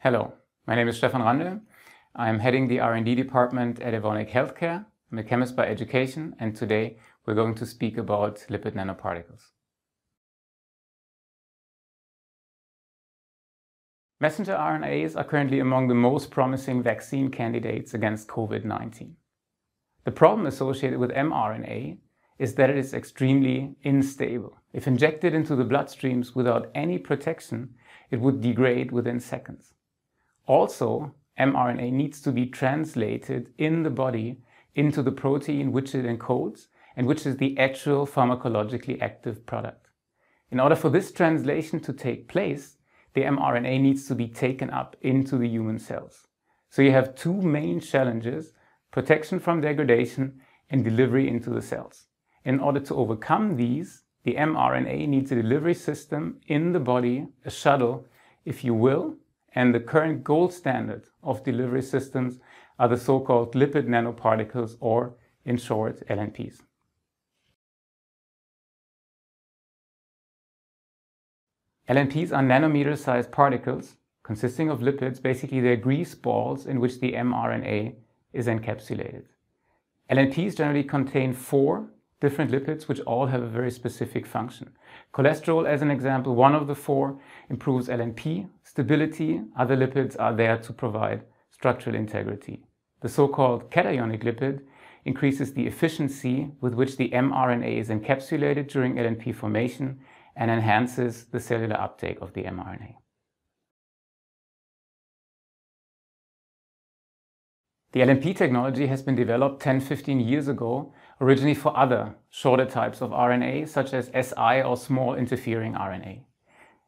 Hello, my name is Stefan Randl. I'm heading the R&D department at Evonik Healthcare. I'm a chemist by education and today we're going to speak about lipid nanoparticles. Messenger RNAs are currently among the most promising vaccine candidates against COVID-19. The problem associated with mRNA is that it is extremely unstable. If injected into the bloodstreams without any protection, it would degrade within seconds. Also, mRNA needs to be translated in the body into the protein which it encodes and which is the actual pharmacologically active product. In order for this translation to take place, the mRNA needs to be taken up into the human cells. So you have two main challenges, protection from degradation and delivery into the cells. In order to overcome these, the mRNA needs a delivery system in the body, a shuttle, if you will, and the current gold standard of delivery systems are the so-called lipid nanoparticles or in short LNPs. LNPs are nanometer-sized particles consisting of lipids, basically they're grease balls in which the mRNA is encapsulated. LNPs generally contain four different lipids which all have a very specific function. Cholesterol, as an example, one of the four, improves LNP stability. Other lipids are there to provide structural integrity. The so-called cationic lipid increases the efficiency with which the mRNA is encapsulated during LNP formation and enhances the cellular uptake of the mRNA. The LNP technology has been developed 10-15 years ago, originally for other shorter types of RNA, such as si or small interfering RNA.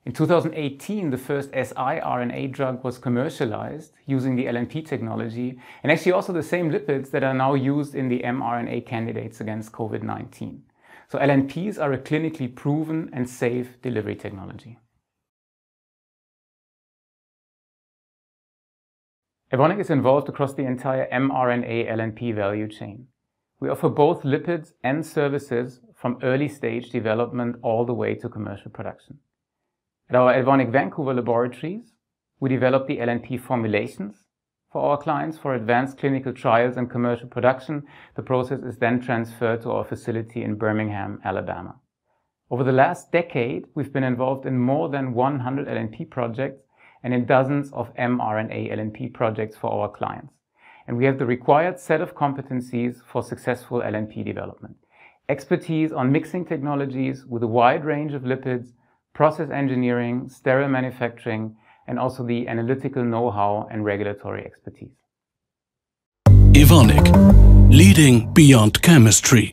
In 2018, the first siRNA drug was commercialized using the LNP technology, and actually also the same lipids that are now used in the mRNA candidates against COVID-19. So LNPs are a clinically proven and safe delivery technology. Evonik is involved across the entire mRNA LNP value chain. We offer both lipids and services from early stage development all the way to commercial production. At our Evonik Vancouver laboratories, we develop the LNP formulations for our clients for advanced clinical trials and commercial production. The process is then transferred to our facility in Birmingham, Alabama. Over the last decade, we've been involved in more than 100 LNP projects and in dozens of mRNA LNP projects for our clients. And we have the required set of competencies for successful LNP development. Expertise on mixing technologies with a wide range of lipids, process engineering, sterile manufacturing, and also the analytical know-how and regulatory expertise. Evonik, leading beyond chemistry.